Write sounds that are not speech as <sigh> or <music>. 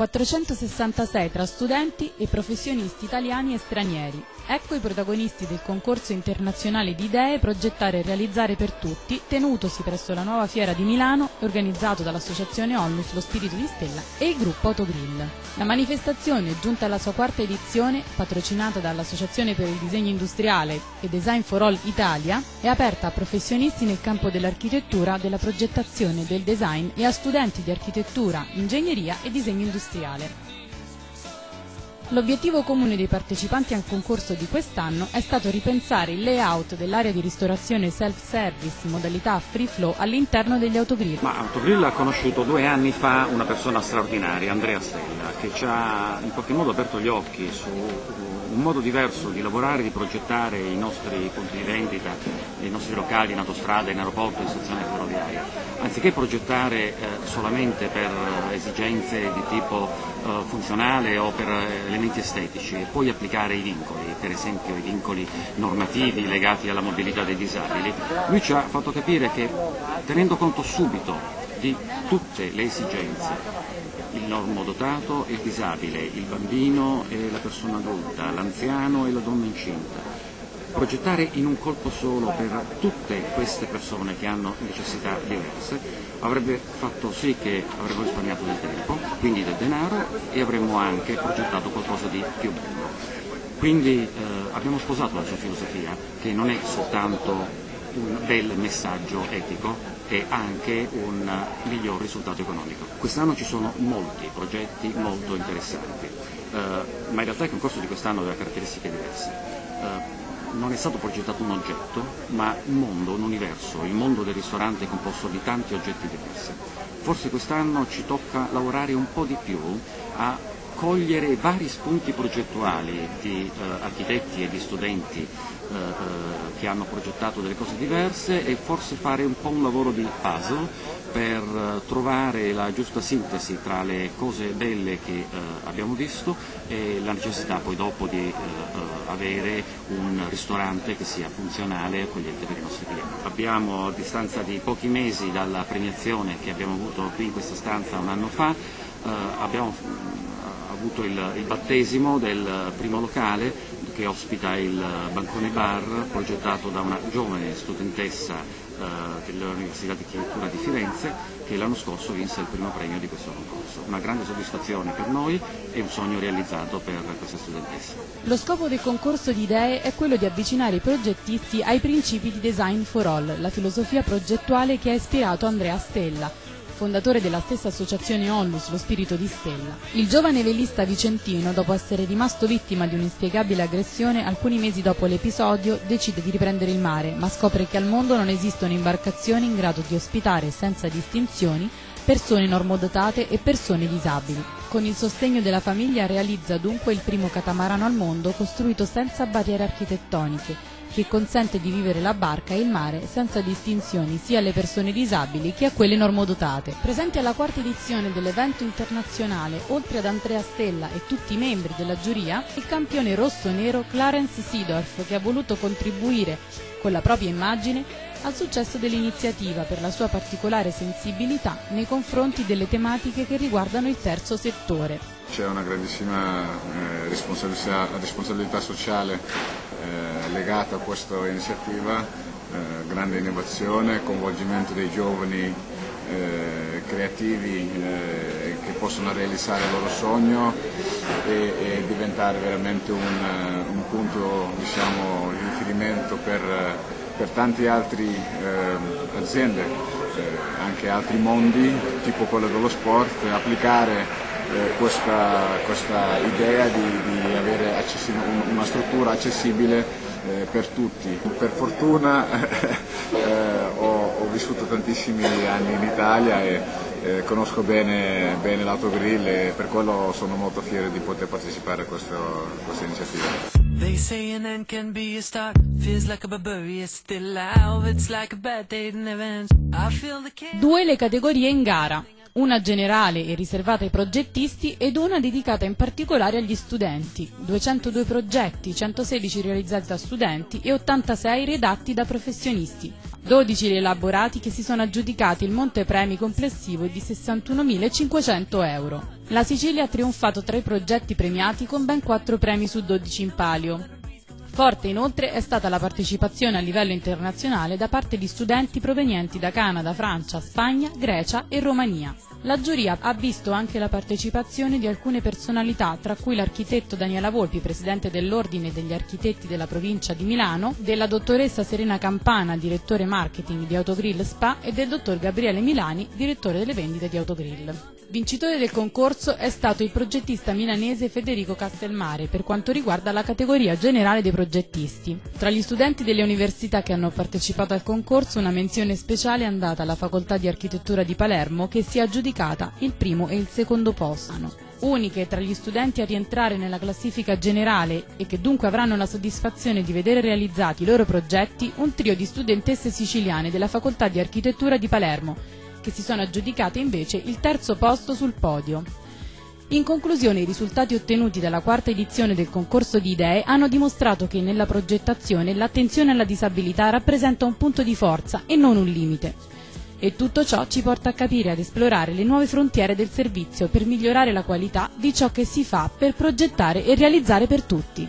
466 tra studenti e professionisti italiani e stranieri. Ecco i protagonisti del concorso internazionale di idee Progettare e realizzare per tutti, tenutosi presso la nuova fiera di Milano, organizzato dall'associazione Onlus Lo Spirito di Stella e il gruppo Autogrill. La manifestazione, giunta alla sua quarta edizione, patrocinata dall'Associazione per il Disegno Industriale e Design for All Italia, è aperta a professionisti nel campo dell'architettura, della progettazione, del design e a studenti di architettura, ingegneria e disegno industriale. L'obiettivo comune dei partecipanti al concorso di quest'anno è stato ripensare il layout dell'area di ristorazione self-service modalità free flow all'interno degli autogrill. Ma Autogrill ha conosciuto due anni fa una persona straordinaria, Andrea Stella, che ci ha in qualche modo aperto gli occhi su un modo diverso di lavorare, di progettare i nostri punti di vendita, i nostri locali in autostrada, in aeroporto, in stazione ferroviaria. Anziché progettare eh, solamente per esigenze di tipo eh, funzionale o per elementi estetici e poi applicare i vincoli, per esempio i vincoli normativi legati alla mobilità dei disabili, lui ci ha fatto capire che tenendo conto subito di tutte le esigenze il normodotato e il disabile, il bambino e la persona adulta, l'anziano e la donna incinta. Progettare in un colpo solo per tutte queste persone che hanno necessità diverse avrebbe fatto sì che avremmo risparmiato del tempo, quindi del denaro e avremmo anche progettato qualcosa di più bello. Quindi eh, abbiamo sposato la sua filosofia che non è soltanto un bel messaggio etico e anche un miglior risultato economico. Quest'anno ci sono molti progetti molto interessanti, eh, ma in realtà il concorso di quest'anno aveva caratteristiche diverse. Eh, non è stato progettato un oggetto, ma un mondo, un universo. Il mondo del ristorante è composto di tanti oggetti diversi. Forse quest'anno ci tocca lavorare un po' di più a cogliere vari spunti progettuali di eh, architetti e di studenti eh, eh, che hanno progettato delle cose diverse e forse fare un po' un lavoro di puzzle per eh, trovare la giusta sintesi tra le cose belle che eh, abbiamo visto e la necessità poi dopo di eh, avere un ristorante che sia funzionale e accogliente per i nostri clienti. Abbiamo a distanza di pochi mesi dalla premiazione che abbiamo avuto qui in questa stanza un anno fa, abbiamo avuto il, il battesimo del primo locale che ospita il bancone bar progettato da una giovane studentessa eh, dell'Università di Architettura di Firenze che l'anno scorso vinse il primo premio di questo concorso. Una grande soddisfazione per noi e un sogno realizzato per questa studentessa. Lo scopo del concorso di idee è quello di avvicinare i progettisti ai principi di Design for All, la filosofia progettuale che ha ispirato Andrea Stella, fondatore della stessa associazione Onlus, lo spirito di Stella. Il giovane velista vicentino, dopo essere rimasto vittima di un'inspiegabile aggressione, alcuni mesi dopo l'episodio decide di riprendere il mare, ma scopre che al mondo non esistono imbarcazioni in grado di ospitare senza distinzioni persone normodotate e persone disabili. Con il sostegno della famiglia realizza dunque il primo catamarano al mondo costruito senza barriere architettoniche che consente di vivere la barca e il mare senza distinzioni sia alle persone disabili che a quelle normodotate. Presenti alla quarta edizione dell'evento internazionale, oltre ad Andrea Stella e tutti i membri della giuria, il campione rosso-nero Clarence Seedorf che ha voluto contribuire con la propria immagine al successo dell'iniziativa per la sua particolare sensibilità nei confronti delle tematiche che riguardano il terzo settore. C'è una grandissima eh, responsabilità, responsabilità, sociale eh, legata a questa iniziativa, eh, grande innovazione, coinvolgimento dei giovani eh, creativi eh, che possono realizzare il loro sogno e, e diventare veramente un, un punto diciamo, di riferimento per, per tante altre eh, aziende, eh, anche altri mondi, tipo quello dello sport, applicare eh, questa, questa, idea di, di avere una struttura accessibile per tutti. Per fortuna <laughs> ho, ho, vissuto tantissimi anni in Italia e eh, conosco bene, bene l'autogrill e per quello sono molto fiero di poter partecipare a questo, questa iniziativa. They say an end can be a start. Feels like a barbarian still alive. It's like a bad day in events. I feel the Due le categorie in gara. Una generale e riservata ai progettisti ed una dedicata in particolare agli studenti. 202 progetti, 116 realizzati da studenti e 86 redatti da professionisti. 12 gli elaborati che si sono aggiudicati il montepremi complessivo di 61.500 euro. La Sicilia ha trionfato tra i progetti premiati con ben 4 premi su 12 in palio. Forte inoltre è stata la partecipazione a livello internazionale da parte di studenti provenienti da Canada, Francia, Spagna, Grecia e Romania. La giuria ha visto anche la partecipazione di alcune personalità, tra cui l'architetto Daniela Volpi, presidente dell'Ordine degli Architetti della provincia di Milano, della dottoressa Serena Campana, direttore marketing di Autogrill Spa e del dottor Gabriele Milani, direttore delle vendite di Autogrill. Vincitore del concorso è stato il progettista milanese Federico Castelmare per quanto riguarda la categoria generale dei progettisti. Tra gli studenti delle università che hanno partecipato al concorso una menzione speciale è andata alla Facoltà di Architettura di Palermo che si è aggiudicata il primo e il secondo posto. Uniche tra gli studenti a rientrare nella classifica generale e che dunque avranno la soddisfazione di vedere realizzati i loro progetti un trio di studentesse siciliane della Facoltà di Architettura di Palermo che si sono aggiudicate invece il terzo posto sul podio. In conclusione, i risultati ottenuti dalla quarta edizione del concorso di idee hanno dimostrato che nella progettazione l'attenzione alla disabilità rappresenta un punto di forza e non un limite. E tutto ciò ci porta a capire e ad esplorare le nuove frontiere del servizio per migliorare la qualità di ciò che si fa per progettare e realizzare per tutti.